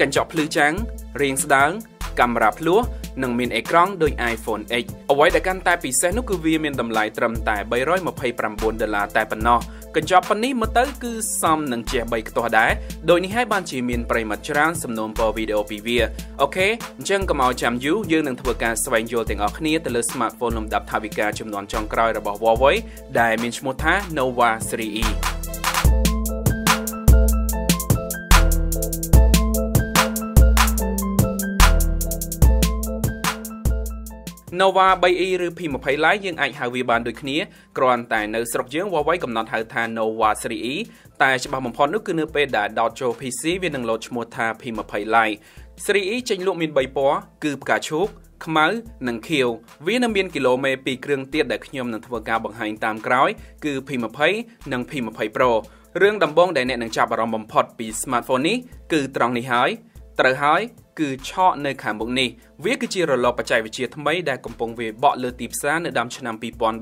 កញ្ចក់ភ្លឺចាំងរាងស្ដើងកាមេរ៉ាភ្លោះនិងមានអេក្រង់ដូច iPhone X អ្វីដែលកាន់តែពិសេសនោះគឺវាមានតម្លៃត្រឹមតែ329ដុល្លារតែប៉ុណ្ណោះកញ្ចប់ប៉ុណ្នេះមើលទៅគឺសមនឹងជះ3ខ្ទាស់ដែរដោយនេះហើយបានជាមានប្រិមត្តច្រើនសំណូមពរវីដេអូពីវាអូខេអញ្ចឹងកុំឲ្យចាំយូរយើងនឹងធ្វើការស្វែងយល់ទាំងអស់គ្នាទៅលើ smartphone លំដាប់ថវិកាចំនួនចុងក្រោយរបស់ Huawei ដែលមានឈ្មោះថា Nova 3E Nova 3E ឬ P20 Lite យើងអាចហៅវាបានដូចគ្នាគ្រាន់តែនៅស្រុកយើង Huawei កំណត់ហៅថា Nova 3E តែច្បាស់បំផុតនោះគឺនៅពេលដែលដោតចូល PC វានឹងលោតឈ្មោះថា P20 Lite 3E ចេញលក់មាន3ពណ៌គឺផ្កាឈូកខ្មៅនិងខៀវវានៅមានគីឡូមេពីរគ្រឿងទៀតដែលខ្ញុំនឹងធ្វើការបង្ហាញតាមក្រោយ គឺ P20 និង P20 Pro រឿងដំបូងដែលអ្នកនឹងចាប់អារម្មណ៍បំផុតពី smartphone នេះគឺត្រង់នេះហើយ ត្រូវហើយគឺឆក់នៅខាងមុខនេះវាគឺជារលកបច្ចេកវិទ្យាថ្មីដែលកំពុងវាបកលើទីផ្សារនៅដើមឆ្នាំ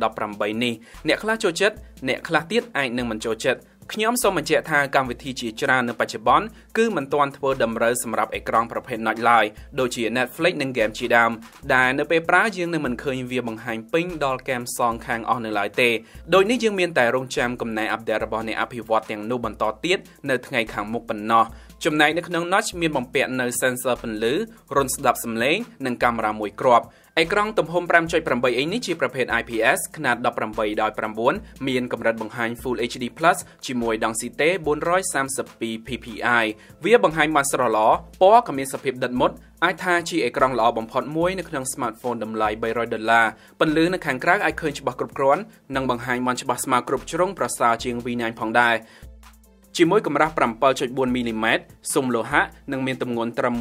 2018នេះអ្នកខ្លះចូលចិត្តអ្នកខ្លះទៀតអាចនឹងមិនចូលចិត្តខ្ញុំសូមបញ្ជាក់ថាកម្មវិធីជាច្រើននៅបច្ចុប្បន្នគឺមិនទាន់ធ្វើតម្រូវសម្រាប់អេក្រង់ប្រភេទ Notch ឡើយដូចជា Netflix និង game ជាដើមដែលនៅពេលប្រើយើងនឹងមិនឃើញវាបង្ហាញពេញដល់ហ្គេមសងខាងអស់នៅឡើយទេដូចនេះយើងមានតែរងចាំកំណែអាប់ដេតរបស់អ្នកអភិវឌ្ឍទាំងនោះបន្តទៀតនៅថ្ងៃខាងមុខប៉ុណ្ណោះ ចំណែកនៅក្នុង Notch មានបំពាក់នៅ sensor ពន្លឺរុនស្ដាប់សំឡេងនិងកាមេរ៉ាមួយគ្រាប់អេក្រង់ទំហំ5.8អ៊ីងនេះជាប្រភេទ IPS ខ្នាត18ដោយ9មានកម្រិតបង្ហាញ Full HD+ ជាមួយ Density 432 ppi វាបង្ហាញបានស្រស់ល្អពណ៌ក៏មានសភាពដិតមុតអាចថាជាអេក្រង់ល្អបំផុតមួយនៅក្នុង smartphone តម្លៃ300ដុល្លារពន្លឺនៅខាងក្រៅអាចឃើញច្បាស់គ្រប់គ្រាន់និងបង្ហាញបានច្បាស់ស្មើគ្រប់ជ្រុងប្រសើរជាង V9 ផងដែរ ជាមួយកម្រាស់7.4មីលីម៉ែត្រស៊ុមលោហៈនិងមានទម្ងន់ត្រឹម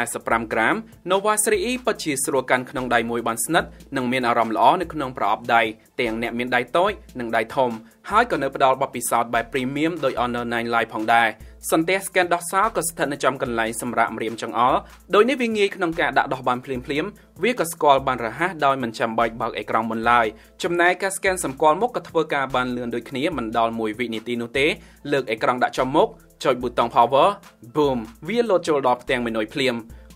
145ក្រាម Nova 3E ពិតជាស្រួលកាន់ក្នុងដៃមួយបានស្និទ្ធនិងមានអារម្មណ៍ល្អនៅក្នុងប្រអប់ដៃទាំងអ្នកមានដៃតូចនិងដៃធំ ហើយក៏នៅផ្ដល់បទពិសោធន៍បែប Premium ដោយ Honor 9 Lite ផងដែរសន្ទះ scan ដោះសោក៏ស្ថិតនៅចំកន្លែងសម្រាប់ម្រាមចង្អុលដោយនេះវាងាយក្នុងការដាក់ដោះបានភ្លាមភ្លាមវាក៏ស្គាល់បានរហ័សដោយមិនចាំបាច់បើកអេក្រង់មុនឡើយចំណែកការ scan សម្គាល់មុខក៏ធ្វើការបានលឿនដូចគ្នាមិនដល់1វិនាទីនោះទេលើកអេក្រង់ដាក់ចំមុខចុចប៊ូតុង power boom វាលោតចូលដល់ផ្ទាំងមេនុយភ្លាម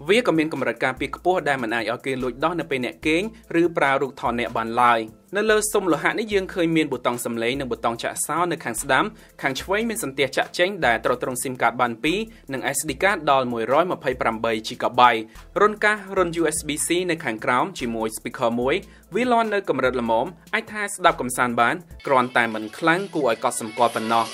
វាក៏មានកម្រិតការពារខ្ពស់ដែលមិនអាចឲ្យគេលួចដោះនៅពេលអ្នកគេងឬប្រើរូបថតអ្នកបានឡើយ នៅលើស៊ុមលោហៈនេះយើងឃើញមានប៊ូតុងសំឡេងនិងប៊ូតុងចាក់សោនៅខាងស្ដាំខាងឆ្វេងមានសន្ទះចាក់ចេញដែលទ្រទ្រង់ SIM card បាន2និង SD card ដល់ 128GB រុនកាសរុន USB-C នៅខាងក្រោមជាមួយ speaker មួយវាលាន់នៅកម្រិតល្មមអាចថាស្ដាប់កំសាន្តបានគ្រាន់តែមិនខ្លាំងគួរឲ្យកត់សម្គាល់ប៉ុណ្ណោះ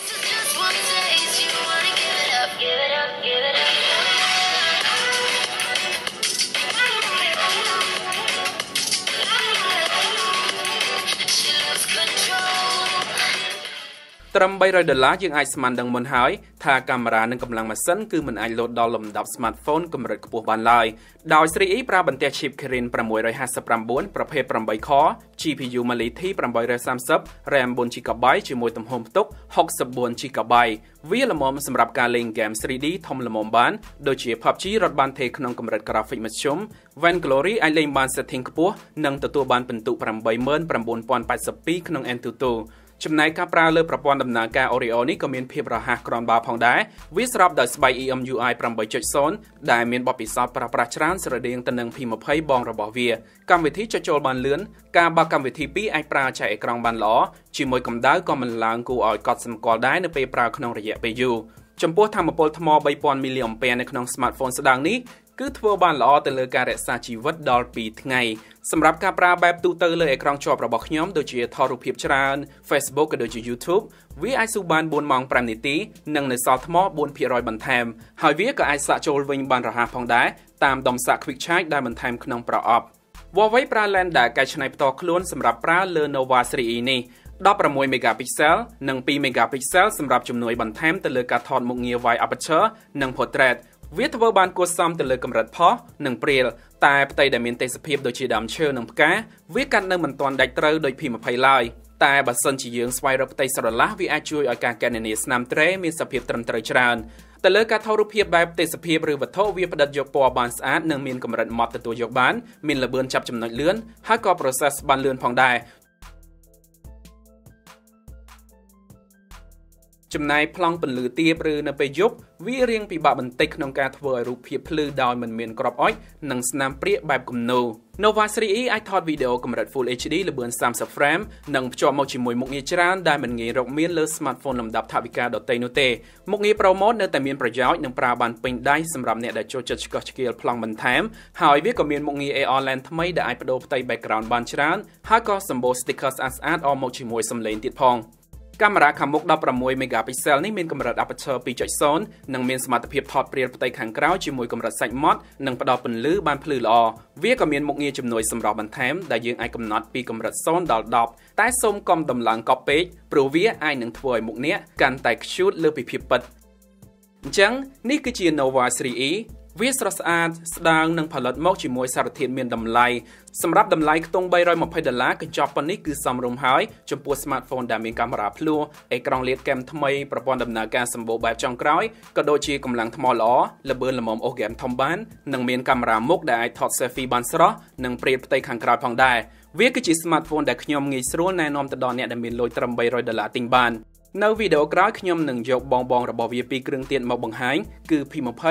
ត្រឹម300ដុល្លារយើងអាចស្មានដឹងមុនហើយថាកាមេរ៉ានិងកម្លាំងម៉ាស៊ីនគឺមិនអាចលោតដល់លំដាប់ smartphone កម្រិតខ្ពស់បានឡើយដោយ 3E ប្រើបន្ទះ chip Kirin 659ប្រភេទ8 core GPU Mali T 830 RAM 4GB ជាមួយទំហំផ្ទុក 64GB វាល្មមសម្រាប់ការលេងហ្គេម 3D ធំល្មមបានដូចជា PUBG រត់បានទេក្នុងកម្រិត graphic មធ្យម Vainglory អាចលេងបាន setting ខ្ពស់និងទទួលបានពិន្ទុ89082ក្នុង Antutu ចំណែកការប្រើលើប្រព័ន្ធដំណើរការ Oreo នេះក៏មានភាពរហ័សក្រនបើផងដែរវាស្របដោយស្បែក EMUI 8.0ដែលមានបទពិសោធន៍ប្រើប្រាស់ច្រើនស្រដៀងទៅនឹង P20 បងរបស់វាកម្មវិធីចុចចូលបានលឿនការបើកកម្មវិធី2អាចប្រើចែកអេក្រង់បានល្អជាមួយកម្ដៅក៏មិនឡើងគួរឲ្យកត់សម្គាល់ដែរនៅពេលប្រើក្នុងរយៈពេលយូរចំពោះធម្មពលថ្ម3000មីលីអង្ពែនៅក្នុង smartphone ស្ដាងនេះ គឺធ្វើបានល្អទៅលើការរក្សាជីវិតដល់2ថ្ងៃសម្រាប់ការប្រើបែបទូទៅលើអេក្រង់ជាប់របស់ខ្ញុំដូចជាថតរូបភាពច្រើន Facebook ក៏ដូចជា YouTube វាអាចស៊ូបាន4ម៉ោង5នាទីនិងនៅសល់ថ្ម4%បន្ថែមហើយវាក៏អាចសាកចូលវិញបានរហ័សផងដែរតាមដុំសាក Quick Charge ដែលបន្ថែមក្នុងប្រអប់ Huawei ប្រើ lens ដែលកែច្នៃផ្ទាល់ខ្លួនសម្រាប់ប្រើលើ Nova 3E នេះ16 megapixel និង2 megapixel សម្រាប់ជំនួយបន្ថែមទៅលើការថតមុខងារ wide aperture និង portrait វាធ្វើបានគួរសមទៅលើកម្រិតផុសនិងព្រាលតែផ្ទៃដែលមានទេសភាពដូចជាដើមឈើនិងផ្កាវាកាត់នៅមិនទាន់ដាច់ត្រូវដោយ P20 ឡើយតែបើសិនជាយើងស្វែងរកផ្ទៃស្រឡះវាអាចជួយឲ្យការកណនាស្នាមត្រេមានសភាពត្រឹមត្រូវច្រើនទៅលើការថតរូបភាពបែបទេសភាពឬវត្ថុវាផ្ដិតយកពណ៌បានស្អាតនិងមានកម្រិតម៉ត់ទទួលយកបានមានល្បឿនចាប់ចំណុចលឿនហើយក៏ process បានលឿនផងដែរ ចំណែកប្លង់ពន្លឺទាបឬនៅពេលយប់វារៀងពិបាកបន្តិចក្នុងការធ្វើឲ្យរូបភាពភ្លឺដោយមិនមានក្របអុចនិងស្នាមព្រាកបែបគំនូរ Nova 3e អាចថតវីដេអូកម្រិត Full HD ល្បឿន30 frame និងភ្ជាប់មកជាមួយមុខងារច្រើនដែលមិនងាយរកមានលើ smartphone លំដាប់ថវិកាដទៃនោះទេមុខងារ Pro Mode នៅតែមានប្រយោជន៍និងប្រើបានពេញដៃសម្រាប់អ្នកដែលចូលចិត្តឆ្កឹះឆ្កៀលប្លង់បន្ថែមហើយវាក៏មានមុខងារ AR lens ថ្មីដែលអាចបដូរផ្ទៃ background បានច្រើនហើយក៏សម្បូរ sticker ស្អាតៗអមមកជាមួយសំឡេងទៀតផង កាមេរ៉ាខាងមុខ16 megapixel នេះមានកម្រិត aperture 2.0និងមានសមត្ថភាពថតព្រាលផ្ទៃខាងក្រោយជាមួយកម្រិតសាច់ម៉ត់និងផ្ដល់ពន្លឺបានភ្លឺល្អវាក៏មានមុខងារជំនួយសម្រាប់បន្ថែមដែលយើងអាចកំណត់ពីកម្រិត0ដល់10តែសូមកុំដំឡើងកប់ពេកព្រោះវាអាចនឹងធ្វើឲ្យមុខអ្នកកាន់តែខ្ជូតលើពីភាពពិតអញ្ចឹងនេះគឺជា Nova 3e វាស្រស់ស្អាតស្ដាងនិងផលិតមកជាមួយសារធាតុមានតម្លៃសម្រាប់តម្លៃខ្ទង់320ដុល្លារកញ្ចប់ប៉ុណ្នេះគឺសមរម្យហើយចំពោះ smartphone ដែលមានកាមេរ៉ាភ្លោះអេក្រង់លាតកែមថ្មីប្រព័ន្ធដំណើរការសម្បូរបែបចុងក្រោយក៏ដូចជាកម្លាំងថ្មល្អល្បឿនល្មមអូសហ្គេមធំបាននិងមានកាមេរ៉ាមុខដែលអាចថត selfie បានស្រស់និងព្រាតផ្ទៃខាងក្រោយផងដែរវាគឺជា smartphone ដែលខ្ញុំងាយស្រួលណែនាំទៅដល់អ្នកដែលមានលុយត្រឹម300ដុល្លារទិញបាន នៅវីដេអូក្រោយខ្ញុំនឹងយកបងបងរបស់វាពីរគ្រឿងទៀតមកបង្ហាញគឺ P20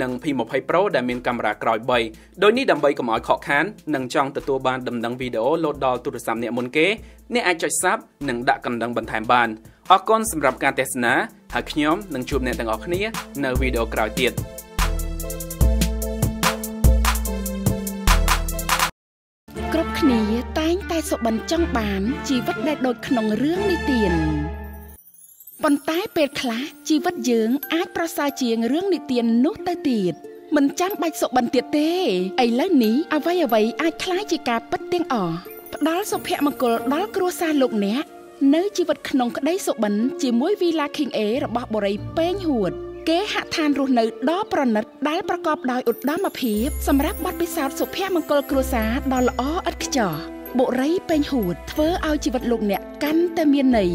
និង P20 Pro ដែលមានកាមេរ៉ាក្រោយ3ដោយនេះដើម្បីកុំឲ្យខកខាននិងចង់ទទួលបានដំណឹងវីដេអូលោតដល់ទូរស័ព្ទអ្នកមុនគេអ្នកអាចចុច Sub និងដាក់កណ្ដឹងបន្ថែមបានអរគុណសម្រាប់ការទស្សនាហើយខ្ញុំនឹងជួបអ្នកទាំងអស់គ្នានៅវីដេអូក្រោយទៀតគ្រប់គ្នាតែងតែសុបិនចង់បានជីវិតដែលដូចក្នុងរឿងនិទាន ប៉ុន្តែពេលខ្លះជីវិតយើងអាចប្រសើរជាងរឿងនិទាននោះទៅទៀតមិនចាំបាច់សុបិនទៀតទេឥឡូវនេះអ្វីអ្វីអាចคล้ายជាការពិតទាំងអស់ផ្ដល់សុភមង្គលដល់គ្រួសារលោកអ្នកនៅជីវិតក្នុងក្តីសុបិនជាមួយ Villa King A របស់បរិយពេងហួតគេហដ្ឋានរស់នៅដ៏ប្រណិតដែលប្រកបដោយឧត្តមភាពសម្រាប់បទពិសោធន៍សុភមង្គលគ្រួសារដ៏ល្អឥតខ្ចោះបុរីពេញហួតធ្វើឲ្យជីវិតលោកអ្នកកាន់តែមានន័យ